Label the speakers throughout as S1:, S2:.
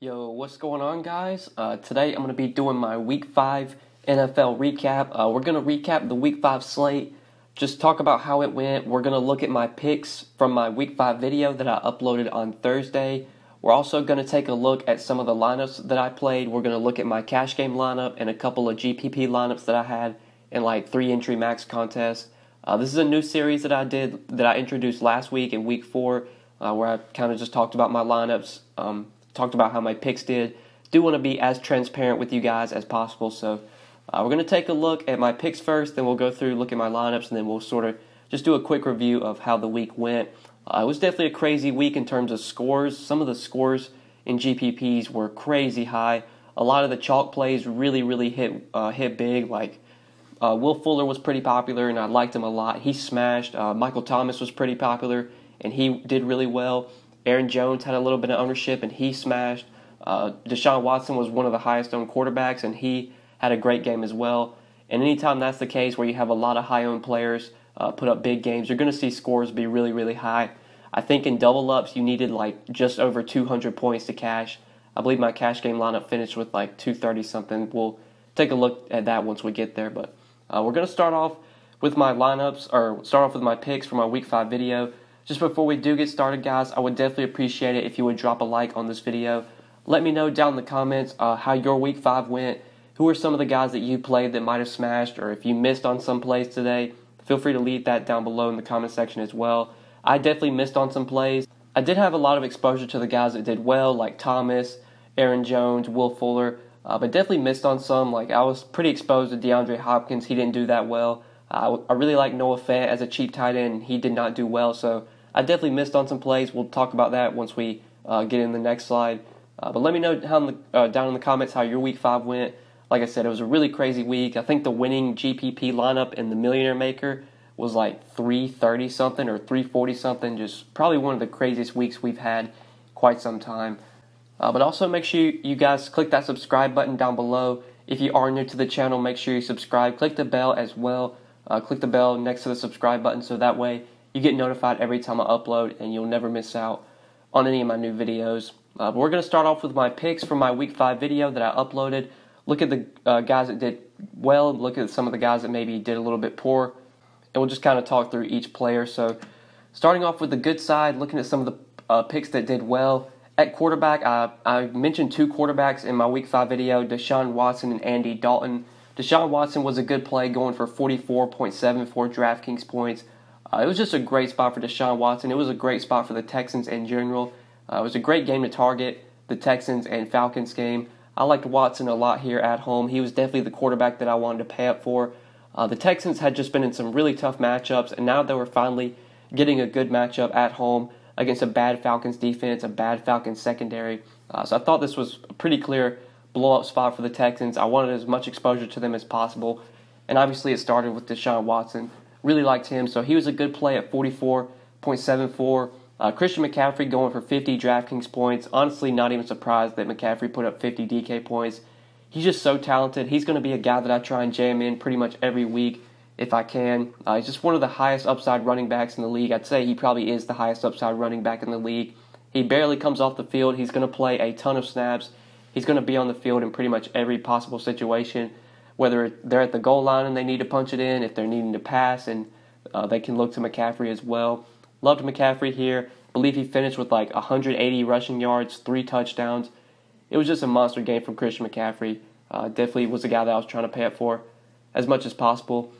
S1: Yo, what's going on, guys? Uh, today I'm going to be doing my Week 5 NFL recap. Uh, we're going to recap the Week 5 slate, just talk about how it went. We're going to look at my picks from my Week 5 video that I uploaded on Thursday. We're also going to take a look at some of the lineups that I played. We're going to look at my cash game lineup and a couple of GPP lineups that I had in like three entry max contests. Uh, this is a new series that I did that I introduced last week in Week 4, uh, where I kind of just talked about my lineups. Um, talked about how my picks did. Do want to be as transparent with you guys as possible. So uh, we're going to take a look at my picks first, then we'll go through, look at my lineups, and then we'll sort of just do a quick review of how the week went. Uh, it was definitely a crazy week in terms of scores. Some of the scores in GPPs were crazy high. A lot of the chalk plays really, really hit uh, hit big. Like uh, Will Fuller was pretty popular, and I liked him a lot. He smashed. Uh, Michael Thomas was pretty popular, and he did really well. Aaron Jones had a little bit of ownership and he smashed. Uh, Deshaun Watson was one of the highest owned quarterbacks and he had a great game as well. And anytime that's the case where you have a lot of high owned players uh, put up big games, you're going to see scores be really, really high. I think in double ups, you needed like just over 200 points to cash. I believe my cash game lineup finished with like 230 something. We'll take a look at that once we get there. But uh, we're going to start off with my lineups, or start off with my picks for my week five video. Just before we do get started, guys, I would definitely appreciate it if you would drop a like on this video. Let me know down in the comments uh, how your week five went. Who are some of the guys that you played that might have smashed, or if you missed on some plays today, feel free to leave that down below in the comment section as well. I definitely missed on some plays. I did have a lot of exposure to the guys that did well, like Thomas, Aaron Jones, Will Fuller, uh, but definitely missed on some. Like I was pretty exposed to DeAndre Hopkins. He didn't do that well. Uh, I really like Noah Fant as a cheap tight end. He did not do well, so I definitely missed on some plays. We'll talk about that once we uh, get in the next slide. Uh, but let me know down, the, uh, down in the comments how your week five went. Like I said, it was a really crazy week. I think the winning GPP lineup in the Millionaire Maker was like 330 something or 340 something. Just probably one of the craziest weeks we've had quite some time. Uh, but also make sure you guys click that subscribe button down below. If you are new to the channel, make sure you subscribe. Click the bell as well. Uh, click the bell next to the subscribe button so that way you get notified every time I upload, and you'll never miss out on any of my new videos. Uh, we're going to start off with my picks from my week five video that I uploaded. Look at the uh, guys that did well. Look at some of the guys that maybe did a little bit poor, and we'll just kind of talk through each player. So, starting off with the good side, looking at some of the uh, picks that did well at quarterback. I, I mentioned two quarterbacks in my week five video: Deshaun Watson and Andy Dalton. Deshaun Watson was a good play, going for 44.74 DraftKings points. Uh, it was just a great spot for Deshaun Watson. It was a great spot for the Texans in general. Uh, it was a great game to target the Texans and Falcons game. I liked Watson a lot here at home. He was definitely the quarterback that I wanted to pay up for. Uh, the Texans had just been in some really tough matchups, and now they were finally getting a good matchup at home against a bad Falcons defense, a bad Falcons secondary. Uh, so I thought this was a pretty clear blow up spot for the Texans. I wanted as much exposure to them as possible, and obviously it started with Deshaun Watson. Really liked him. So he was a good play at 44.74. Uh, Christian McCaffrey going for 50 DraftKings points. Honestly, not even surprised that McCaffrey put up 50 DK points. He's just so talented. He's going to be a guy that I try and jam in pretty much every week if I can. Uh, he's just one of the highest upside running backs in the league. I'd say he probably is the highest upside running back in the league. He barely comes off the field. He's going to play a ton of snaps. He's going to be on the field in pretty much every possible situation whether they're at the goal line and they need to punch it in, if they're needing to pass, and uh, they can look to McCaffrey as well. Loved McCaffrey here. Believe he finished with like 180 rushing yards, three touchdowns. It was just a monster game from Christian McCaffrey. Uh, definitely was a guy that I was trying to pay up for as much as possible.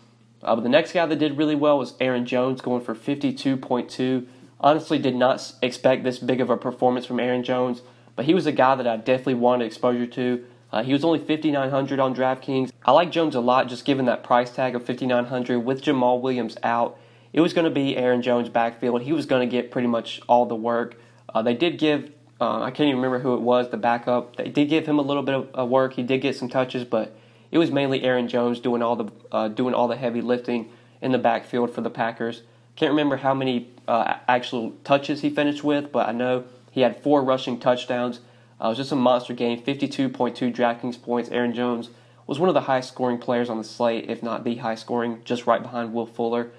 S1: Uh, but the next guy that did really well was Aaron Jones, going for 52.2. Honestly, did not expect this big of a performance from Aaron Jones, but he was a guy that I definitely wanted exposure to. Uh, he was only 5,900 on DraftKings. I like Jones a lot, just given that price tag of 5,900 with Jamaal Williams out. It was going to be Aaron Jones' backfield. He was going to get pretty much all the work. Uh, they did give, uh, I can't even remember who it was, the backup. They did give him a little bit of uh, work. He did get some touches, but it was mainly Aaron Jones doing all the uh, doing all the heavy lifting in the backfield for the Packers. Can't remember how many uh, actual touches he finished with, but I know he had four rushing touchdowns uh, it was just a monster game, 52.2 DraftKings points. Aaron Jones was one of the highest scoring players on the slate, if not the high scoring, just right behind Will Fuller.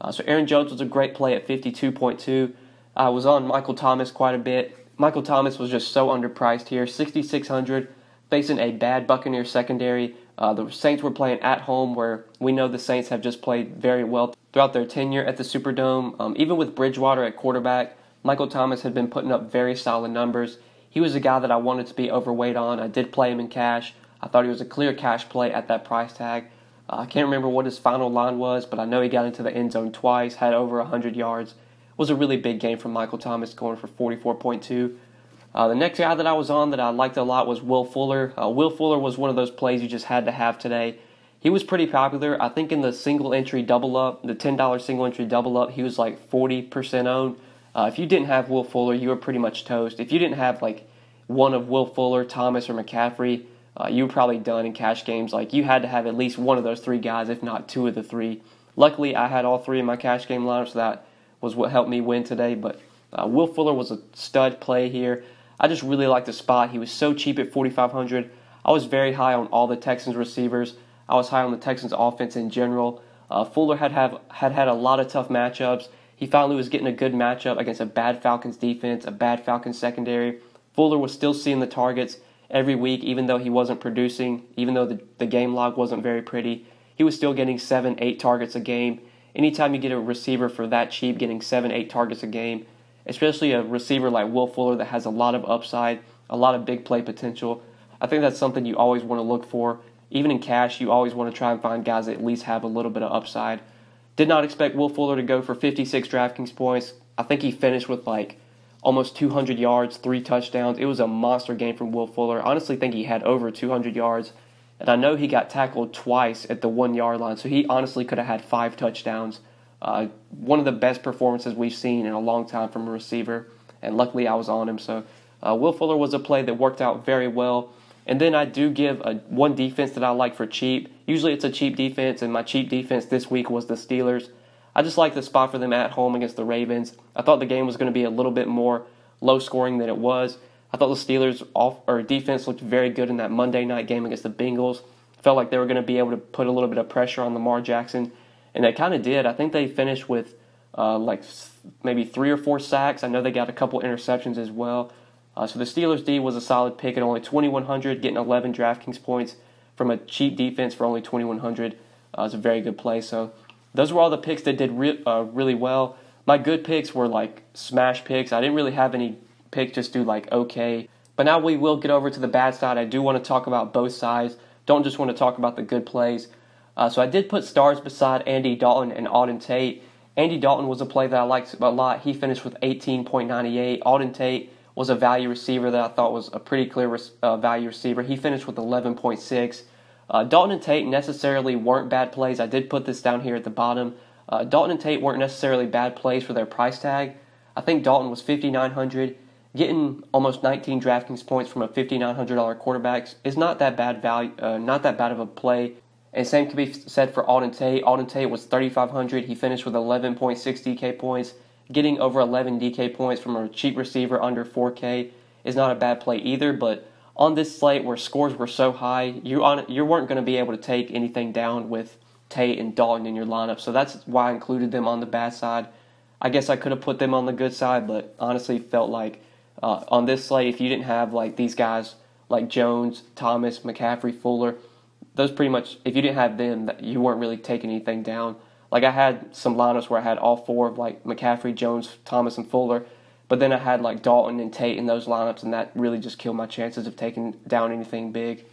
S1: Uh, so Aaron Jones was a great play at 52.2. I was on Michael Thomas quite a bit. Michael Thomas was just so underpriced here, 6,600, facing a bad Buccaneer secondary. Uh, the Saints were playing at home, where we know the Saints have just played very well throughout their tenure at the Superdome. Um, even with Bridgewater at quarterback, Michael Thomas had been putting up very solid numbers. He was a guy that I wanted to be overweight on. I did play him in cash. I thought he was a clear cash play at that price tag. Uh, I can't remember what his final line was, but I know he got into the end zone twice, had over 100 yards. It was a really big game from Michael Thomas, going for 44.2. Uh, the next guy that I was on that I liked a lot was Will Fuller. Uh, Will Fuller was one of those plays you just had to have today. He was pretty popular. I think in the single entry double up, the $10 single entry double up, he was like 40% owned. Uh, if you didn't have Will Fuller, you were pretty much toast. If you didn't have like one of Will Fuller, Thomas, or McCaffrey, uh, you were probably done in cash games. Like you had to have at least one of those three guys, if not two of the three. Luckily, I had all three in my cash game lineup, so that was what helped me win today. But uh, Will Fuller was a stud play here. I just really liked the spot. He was so cheap at 4,500. I was very high on all the Texans receivers. I was high on the Texans offense in general. Uh, Fuller had have had had a lot of tough matchups. He finally was getting a good matchup against a bad Falcons defense, a bad Falcons secondary. Fuller was still seeing the targets every week, even though he wasn't producing, even though the, the game log wasn't very pretty. He was still getting seven, eight targets a game. Anytime you get a receiver for that cheap, getting seven, eight targets a game, especially a receiver like Will Fuller that has a lot of upside, a lot of big play potential, I think that's something you always want to look for. Even in cash, you always want to try and find guys that at least have a little bit of upside. Did not expect Will Fuller to go for 56 DraftKings points. I think he finished with like almost 200 yards, three touchdowns. It was a monster game from Will Fuller. Honestly, think he had over 200 yards. And I know he got tackled twice at the one yard line, so he honestly could have had five touchdowns. Uh, one of the best performances we've seen in a long time from a receiver, and luckily I was on him. So uh, Will Fuller was a play that worked out very well. And then I do give a, one defense that I like for cheap. Usually it's a cheap defense, and my cheap defense this week was the Steelers. I just like the spot for them at home against the Ravens. I thought the game was going to be a little bit more low scoring than it was. I thought the Steelers off or defense looked very good in that Monday night game against the Bengals. Felt like they were going to be able to put a little bit of pressure on Lamar Jackson, and they kind of did. I think they finished with uh, like maybe three or four sacks. I know they got a couple interceptions as well. Uh, so the Steelers D was a solid pick at only 2,100, getting 11 DraftKings points from a cheap defense for only 2,100. Uh, it's a very good play. So those were all the picks that did re- uh, really well. My good picks were like smash picks. I didn't really have any picks, just do like okay. But now we will get over to the bad side. I do want to talk about both sides. Don't just want to talk about the good plays. Uh, so I did put stars beside Andy Dalton and Auden Tate. Andy Dalton was a play that I liked a lot. He finished with 18.98. Auden Tate was a value receiver that I thought was a pretty clear uh, value receiver. He finished with 11.6. Uh, Dalton and Tate necessarily weren't bad plays. I did put this down here at the bottom. Uh, Dalton and Tate weren't necessarily bad plays for their price tag. I think Dalton was 5,900. Getting almost 19 DraftKings points from a $5,900 quarterback is not that bad value, uh, not that bad of a play. And same can be said for Auden Tate. Auden Tate was 3,500. He finished with 11.6 DK points getting over 11 DK points from a cheap receiver under 4K is not a bad play either. But on this slate where scores were so high, you on you weren't going to be able to take anything down with Tate and Dalton in your lineup. So that's why I included them on the bad side. I guess I could have put them on the good side, but honestly felt like uh, on this slate, if you didn't have like these guys like Jones, Thomas, McCaffrey, Fuller, those pretty much if you didn't have them, you weren't really taking anything down. Like I had some lineups where I had all four of like McCaffrey, Jones, Thomas, and Fuller, but then I had like Dalton and Tate in those lineups, and that really just killed my chances of taking down anything big.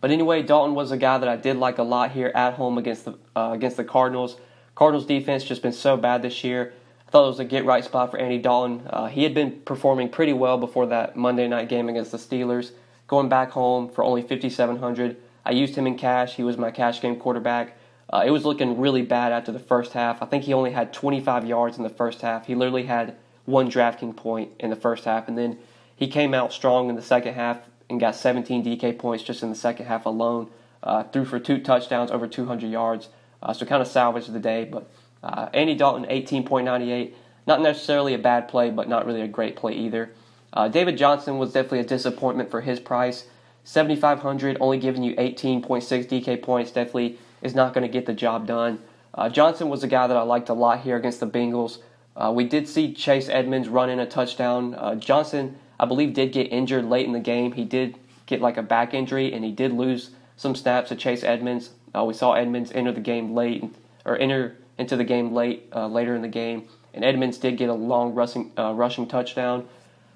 S1: But anyway, Dalton was a guy that I did like a lot here at home against the uh, against the Cardinals. Cardinals defense just been so bad this year. I thought it was a get right spot for Andy Dalton. Uh, he had been performing pretty well before that Monday night game against the Steelers. Going back home for only 5,700. I used him in cash. He was my cash game quarterback. Uh, it was looking really bad after the first half. I think he only had 25 yards in the first half. He literally had one drafting point in the first half, and then he came out strong in the second half and got 17 DK points just in the second half alone. Uh, threw for two touchdowns, over 200 yards, uh, so kind of salvaged the day. But uh, Andy Dalton, 18.98, not necessarily a bad play, but not really a great play either. Uh, David Johnson was definitely a disappointment for his price. 7,500, only giving you 18.6 DK points, definitely is not going to get the job done. Uh, Johnson was a guy that I liked a lot here against the Bengals. Uh, we did see Chase Edmonds run in a touchdown. Uh, Johnson I believe, did get injured late in the game. He did get like a back injury, and he did lose some snaps to Chase Edmonds. Uh, we saw Edmonds enter the game late, or enter into the game late uh, later in the game, and Edmonds did get a long rushing uh, rushing touchdown.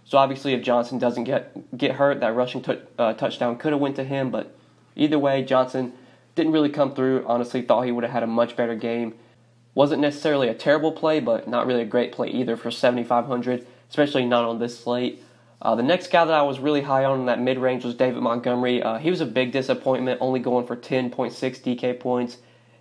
S1: So obviously, if Johnson doesn't get get hurt, that rushing t- touchdown could have went to him. But either way, Johnson didn't really come through. Honestly, thought he would have had a much better game. Wasn't necessarily a terrible play, but not really a great play either for 7,500, especially not on this slate. Uh, the next guy that I was really high on in that mid range was David Montgomery. Uh, he was a big disappointment, only going for 10.6 DK points.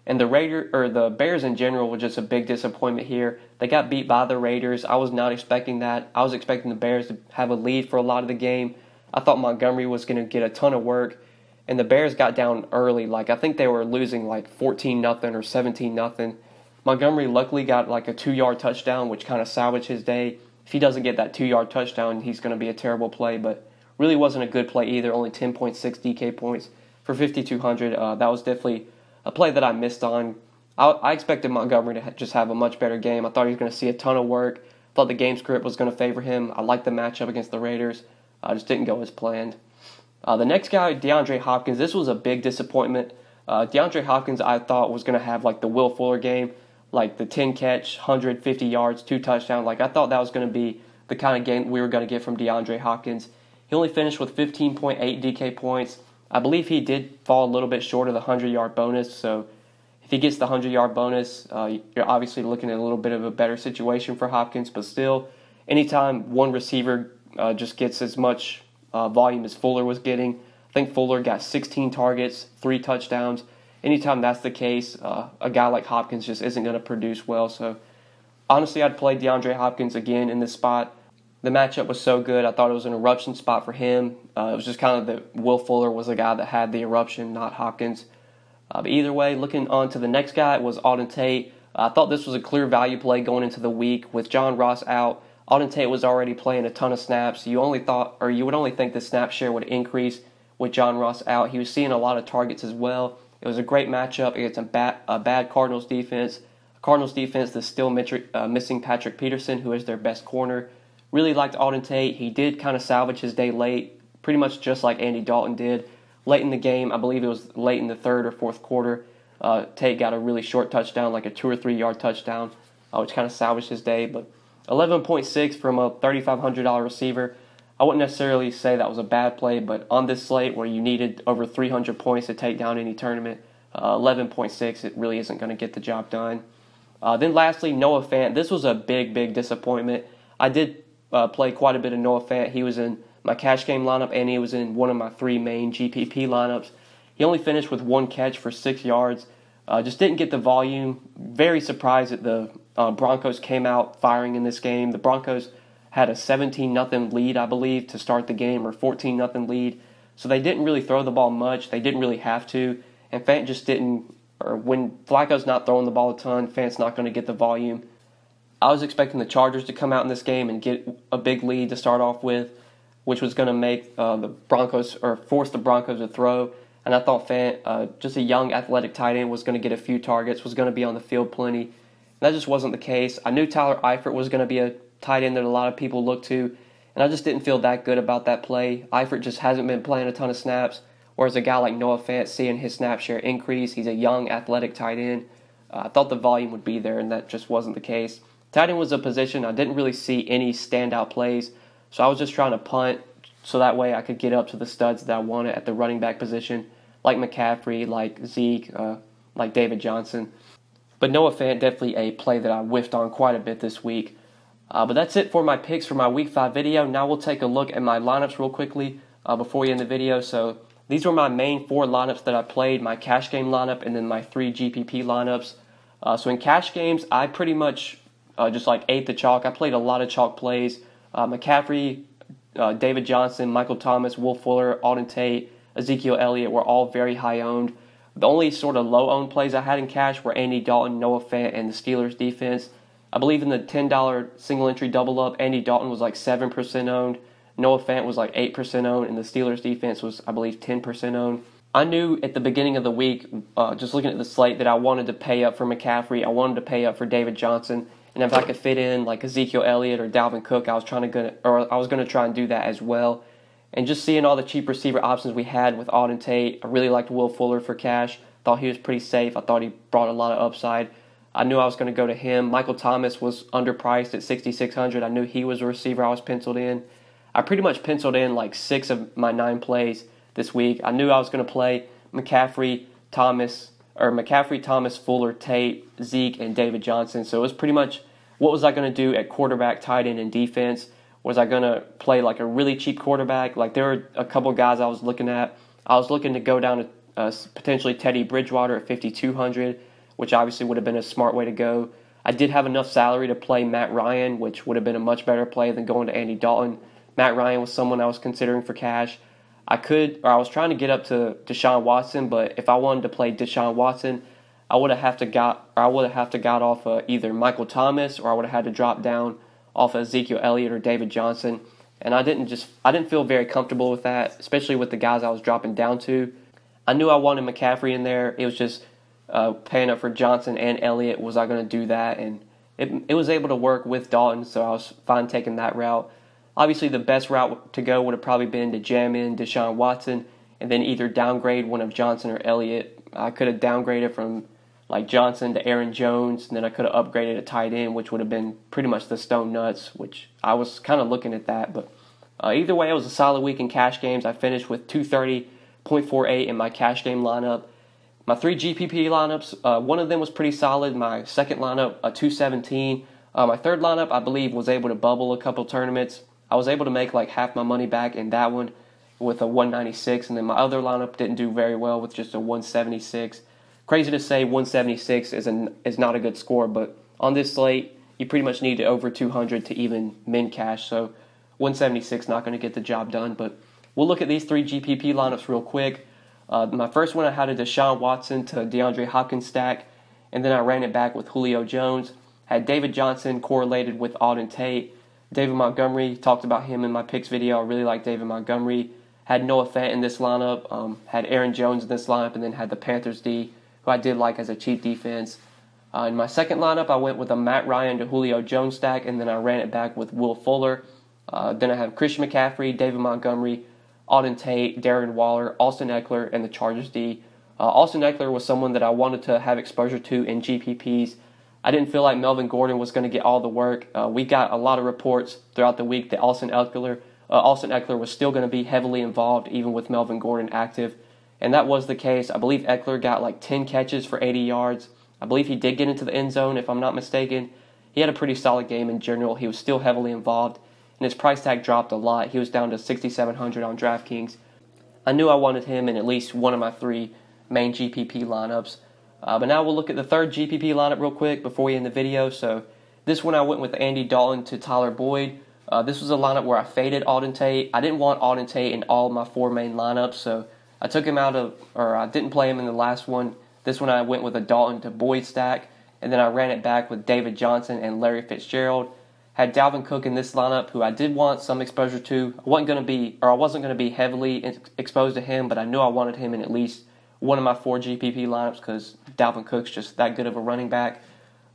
S1: And the Raider or the Bears in general were just a big disappointment here. They got beat by the Raiders. I was not expecting that. I was expecting the Bears to have a lead for a lot of the game. I thought Montgomery was going to get a ton of work, and the Bears got down early. Like I think they were losing like 14 nothing or 17 nothing. Montgomery luckily got like a two yard touchdown, which kind of salvaged his day. If he doesn't get that two yard touchdown, he's going to be a terrible play. But really wasn't a good play either. Only 10.6 DK points for 5,200. Uh, that was definitely a play that I missed on. I, I expected Montgomery to ha- just have a much better game. I thought he was going to see a ton of work. Thought the game script was going to favor him. I liked the matchup against the Raiders. I uh, just didn't go as planned. Uh, the next guy, DeAndre Hopkins, this was a big disappointment. Uh, DeAndre Hopkins, I thought was going to have like the Will Fuller game, like the 10 catch, 150 yards, two touchdowns. Like I thought that was going to be the kind of game we were going to get from DeAndre Hopkins. He only finished with 15.8 DK points, I believe he did fall a little bit short of the 100 yard bonus. So if he gets the 100 yard bonus, uh, you're obviously looking at a little bit of a better situation for Hopkins. But still, anytime one receiver uh, just gets as much uh, volume as Fuller was getting, I think Fuller got 16 targets, three touchdowns. Anytime that's the case, uh, a guy like Hopkins just isn't going to produce well. So honestly, I'd play DeAndre Hopkins again in this spot the matchup was so good. I thought it was an eruption spot for him. Uh, it was just kind of that Will Fuller was the guy that had the eruption, not Hopkins. Uh, but either way, looking on to the next guy it was Auden Tate. I thought this was a clear value play going into the week with John Ross out. Auden Tate was already playing a ton of snaps. You only thought, or you would only think the snap share would increase with John Ross out. He was seeing a lot of targets as well. It was a great matchup against a bad, a bad Cardinals defense. A Cardinals defense that's still uh, missing Patrick Peterson, who is their best corner. Really liked Auden Tate. He did kind of salvage his day late, pretty much just like Andy Dalton did. Late in the game, I believe it was late in the third or fourth quarter, uh, Tate got a really short touchdown, like a two or three yard touchdown, uh, which kind of salvaged his day. But 11.6 from a $3,500 receiver. I wouldn't necessarily say that was a bad play, but on this slate where you needed over 300 points to take down any tournament, uh, 11.6, it really isn't going to get the job done. Uh, then lastly, Noah Fant. This was a big, big disappointment. I did uh, played quite a bit of Noah Fant. He was in my cash game lineup and he was in one of my three main GPP lineups. He only finished with one catch for six yards. Uh, just didn't get the volume. Very surprised at the uh, Broncos came out firing in this game. The Broncos had a 17 nothing lead, I believe, to start the game, or 14 nothing lead. So they didn't really throw the ball much. They didn't really have to, and Fant just didn't. Or when Flacco's not throwing the ball a ton, Fant's not going to get the volume. I was expecting the Chargers to come out in this game and get a big lead to start off with, which was going to make uh, the Broncos or force the Broncos to throw. And I thought Fant, uh, just a young athletic tight end, was going to get a few targets, was going to be on the field plenty. That just wasn't the case. I knew Tyler Eifert was going to be a tight end that a lot of people look to, and I just didn't feel that good about that play. Eifert just hasn't been playing a ton of snaps, whereas a guy like Noah Fant, seeing his snap share increase, he's a young athletic tight end. Uh, I thought the volume would be there, and that just wasn't the case. Tight end was a position I didn't really see any standout plays, so I was just trying to punt so that way I could get up to the studs that I wanted at the running back position, like McCaffrey, like Zeke, uh, like David Johnson. But Noah Fant definitely a play that I whiffed on quite a bit this week. Uh, but that's it for my picks for my Week 5 video. Now we'll take a look at my lineups real quickly uh, before we end the video. So these were my main four lineups that I played, my cash game lineup and then my three GPP lineups. Uh, so in cash games, I pretty much uh, just like ate the chalk. I played a lot of chalk plays. Uh, McCaffrey, uh, David Johnson, Michael Thomas, Will Fuller, Auden Tate, Ezekiel Elliott were all very high owned. The only sort of low owned plays I had in cash were Andy Dalton, Noah Fant, and the Steelers defense. I believe in the $10 single entry double up, Andy Dalton was like 7% owned, Noah Fant was like 8% owned, and the Steelers defense was, I believe, 10% owned. I knew at the beginning of the week, uh, just looking at the slate, that I wanted to pay up for McCaffrey. I wanted to pay up for David Johnson and if I could fit in like Ezekiel Elliott or Dalvin Cook, I was trying to go, or I was going to try and do that as well. And just seeing all the cheap receiver options we had with Auden Tate, I really liked Will Fuller for cash. Thought he was pretty safe. I thought he brought a lot of upside. I knew I was going to go to him. Michael Thomas was underpriced at 6600. I knew he was a receiver I was penciled in. I pretty much penciled in like six of my nine plays this week. I knew I was going to play McCaffrey, Thomas, or McCaffrey, Thomas, Fuller, Tate, Zeke, and David Johnson. So it was pretty much what was I going to do at quarterback, tight end, and defense. Was I going to play like a really cheap quarterback? Like there were a couple guys I was looking at. I was looking to go down to uh, potentially Teddy Bridgewater at 5,200, which obviously would have been a smart way to go. I did have enough salary to play Matt Ryan, which would have been a much better play than going to Andy Dalton. Matt Ryan was someone I was considering for cash. I could, or I was trying to get up to Deshaun Watson, but if I wanted to play Deshaun Watson, I would have to got, or I would have to got off uh, either Michael Thomas, or I would have had to drop down off of Ezekiel Elliott or David Johnson. And I didn't just I didn't feel very comfortable with that, especially with the guys I was dropping down to. I knew I wanted McCaffrey in there. It was just uh, paying up for Johnson and Elliott. Was I going to do that? And it it was able to work with Dalton, so I was fine taking that route. Obviously, the best route to go would have probably been to jam in Deshaun Watson and then either downgrade one of Johnson or Elliott. I could have downgraded from like Johnson to Aaron Jones, and then I could have upgraded a tight end, which would have been pretty much the stone nuts, which I was kind of looking at that. But uh, either way, it was a solid week in cash games. I finished with 230.48 in my cash game lineup. My three GPP lineups, uh, one of them was pretty solid. My second lineup, a 217. Uh, my third lineup, I believe, was able to bubble a couple tournaments. I was able to make like half my money back in that one with a 196, and then my other lineup didn't do very well with just a 176. Crazy to say 176 is an, is not a good score, but on this slate, you pretty much need over 200 to even min cash. So 176 not going to get the job done. But we'll look at these three GPP lineups real quick. Uh, my first one I had a Deshaun Watson to DeAndre Hopkins stack, and then I ran it back with Julio Jones. Had David Johnson correlated with Auden Tate. David Montgomery talked about him in my picks video. I really like David Montgomery. Had Noah Fant in this lineup. Um, had Aaron Jones in this lineup, and then had the Panthers D who I did like as a cheap defense. Uh, in my second lineup, I went with a Matt Ryan to Julio Jones stack, and then I ran it back with Will Fuller. Uh, then I have Christian McCaffrey, David Montgomery, Auden Tate, Darren Waller, Austin Ekeler, and the Chargers D. Uh, Austin Ekeler was someone that I wanted to have exposure to in GPPs. I didn't feel like Melvin Gordon was going to get all the work. Uh, we got a lot of reports throughout the week that Austin Ekeler, uh, Austin Ekeler was still going to be heavily involved, even with Melvin Gordon active and that was the case. I believe Ekeler got like 10 catches for 80 yards. I believe he did get into the end zone, if I'm not mistaken. He had a pretty solid game in general. He was still heavily involved, and his price tag dropped a lot. He was down to 6,700 on DraftKings. I knew I wanted him in at least one of my three main GPP lineups. Uh, but now we'll look at the third GPP lineup real quick before we end the video. So this one I went with Andy Dalton to Tyler Boyd. Uh, this was a lineup where I faded Auden Tate. I didn't want Auden Tate in all my four main lineups, so I took him out of, or I didn't play him in the last one. This one I went with a Dalton to Boyd stack, and then I ran it back with David Johnson and Larry Fitzgerald. Had Dalvin Cook in this lineup, who I did want some exposure to. I wasn't going to be, or I wasn't going to be heavily exposed to him, but I knew I wanted him in at least one of my four GPP lineups because Dalvin Cook's just that good of a running back.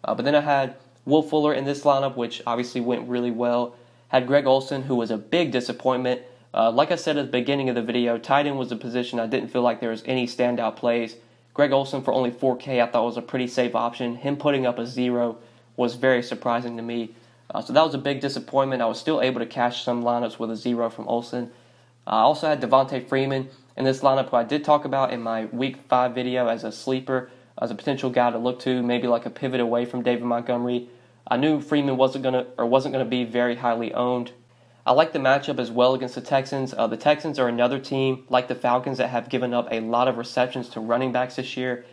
S1: Uh, but then I had Will Fuller in this lineup, which obviously went really well. Had Greg Olsen, who was a big disappointment. Uh, like I said at the beginning of the video, tight end was a position I didn't feel like there was any standout plays. Greg Olsen for only 4K I thought was a pretty safe option. Him putting up a zero was very surprising to me. Uh, so that was a big disappointment. I was still able to cash some lineups with a zero from Olsen. Uh, I also had Devonta Freeman in this lineup, who I did talk about in my Week 5 video as a sleeper, as a potential guy to look to, maybe like a pivot away from David Montgomery. I knew Freeman wasn't gonna or wasn't gonna be very highly owned I like the matchup as well against the Texans. Uh, the Texans are another team, like the Falcons, that have given up a lot of receptions to running backs this year.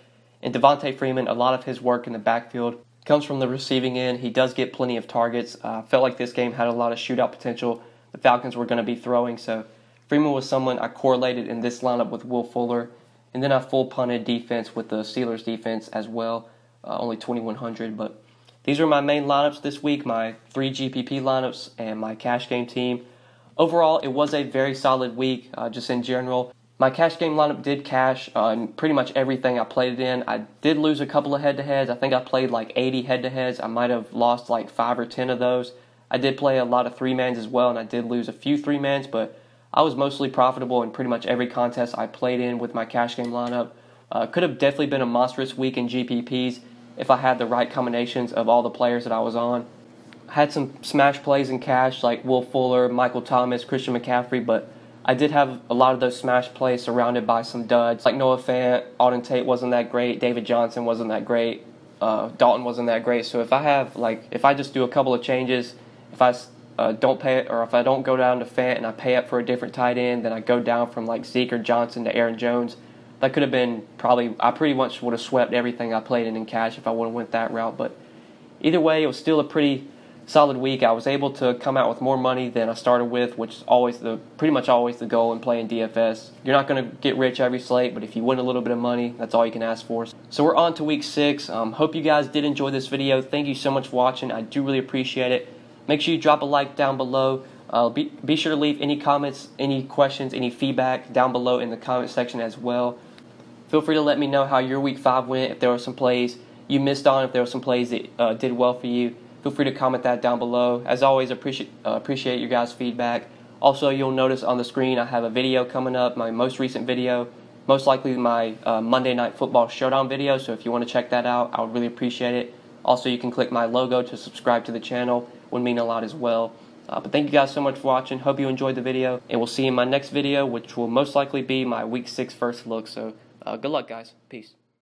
S1: And Devonta Freeman, a lot of his work in the backfield comes from the receiving end. He does get plenty of targets. I uh, felt like this game had a lot of shootout potential. The Falcons were going to be throwing, so Freeman was someone I correlated in this lineup with Will Fuller. And then I full punted defense with the Steelers defense as well, uh, only 2,100, but these are my main lineups this week, my three GPP lineups and my cash game team. Overall, it was a very solid week, uh, just in general. My cash game lineup did cash on pretty much everything I played it in. I did lose a couple of head to heads. I think I played like 80 head to heads. I might have lost like 5 or 10 of those. I did play a lot of three mans as well, and I did lose a few three mans, but I was mostly profitable in pretty much every contest I played in with my cash game lineup. Uh, could have definitely been a monstrous week in GPPs if I had the right combinations of all the players that I was on. I had some smash plays in cash like Will Fuller, Michael Thomas, Christian McCaffrey, but I did have a lot of those smash plays surrounded by some duds. Like Noah Fant, Auden Tate wasn't that great, David Johnson wasn't that great, uh, Dalton wasn't that great. So if I have like if I just do a couple of changes, if I uh, don't pay it, or if I don't go down to Fant and I pay up for a different tight end, then I go down from like Zeke or Johnson to Aaron Jones. That could have been probably I pretty much would have swept everything I played in in cash if I would have went that route. But either way, it was still a pretty solid week. I was able to come out with more money than I started with, which is always the pretty much always the goal in playing DFS. You're not going to get rich every slate, but if you win a little bit of money, that's all you can ask for. So we're on to week six. Um, hope you guys did enjoy this video. Thank you so much for watching. I do really appreciate it. Make sure you drop a like down below. Uh, be, be sure to leave any comments, any questions, any feedback down below in the comment section as well. Feel free to let me know how your week five went, if there were some plays you missed on, if there were some plays that uh, did well for you feel free to comment that down below. As always, appreciate uh, appreciate your guys' feedback. Also, you'll notice on the screen I have a video coming up, my most recent video, most likely my uh, Monday Night Football Showdown video. So if you want to check that out, I would really appreciate it. Also, you can click my logo to subscribe to the channel. Would mean a lot as well. Uh, but thank you guys so much for watching. Hope you enjoyed the video, and we'll see you in my next video, which will most likely be my Week Six first look. So Uh, good luck, guys. Peace.